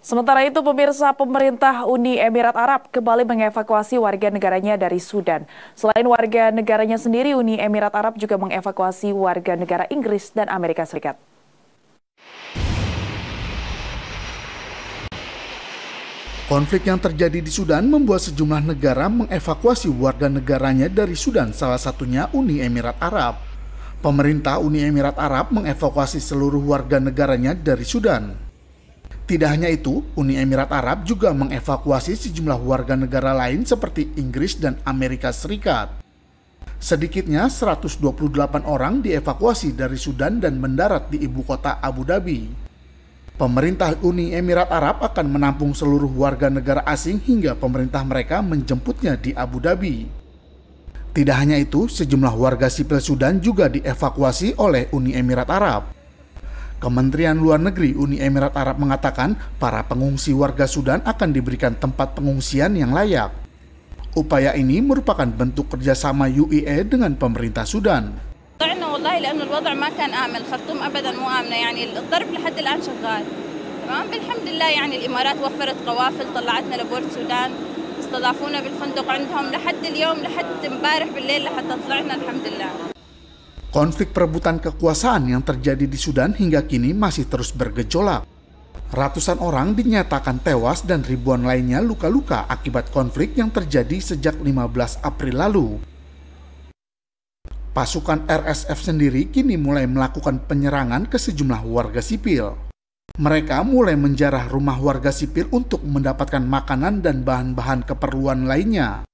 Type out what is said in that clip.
Sementara itu, pemirsa pemerintah Uni Emirat Arab kembali mengevakuasi warga negaranya dari Sudan. Selain warga negaranya sendiri, Uni Emirat Arab juga mengevakuasi warga negara Inggris dan Amerika Serikat. Konflik yang terjadi di Sudan membuat sejumlah negara mengevakuasi warga negaranya dari Sudan, salah satunya Uni Emirat Arab. Pemerintah Uni Emirat Arab mengevakuasi seluruh warga negaranya dari Sudan. Tidak hanya itu, Uni Emirat Arab juga mengevakuasi sejumlah warga negara lain seperti Inggris dan Amerika Serikat. Sedikitnya 128 orang dievakuasi dari Sudan dan mendarat di ibu kota Abu Dhabi pemerintah Uni Emirat Arab akan menampung seluruh warga negara asing hingga pemerintah mereka menjemputnya di Abu Dhabi. Tidak hanya itu, sejumlah warga sipil Sudan juga dievakuasi oleh Uni Emirat Arab. Kementerian Luar Negeri Uni Emirat Arab mengatakan para pengungsi warga Sudan akan diberikan tempat pengungsian yang layak. Upaya ini merupakan bentuk kerjasama UIE dengan pemerintah Sudan. طلعنا والله لانه الوضع ما كان امن خرطوم ابدا مو امنه يعني الضرب لحد الان شغال تمام بالحمد لله يعني الامارات وفرت قوافل طلعتنا لبورت سودان استضافونا بالفندق عندهم لحد اليوم لحد امبارح بالليل لحتى طلعنا الحمد لله Konflik perebutan kekuasaan yang terjadi di Sudan hingga kini masih terus bergejolak. Ratusan orang dinyatakan tewas dan ribuan lainnya luka-luka akibat konflik yang terjadi sejak 15 April lalu. Pasukan RSF sendiri kini mulai melakukan penyerangan ke sejumlah warga sipil. Mereka mulai menjarah rumah warga sipil untuk mendapatkan makanan dan bahan-bahan keperluan lainnya.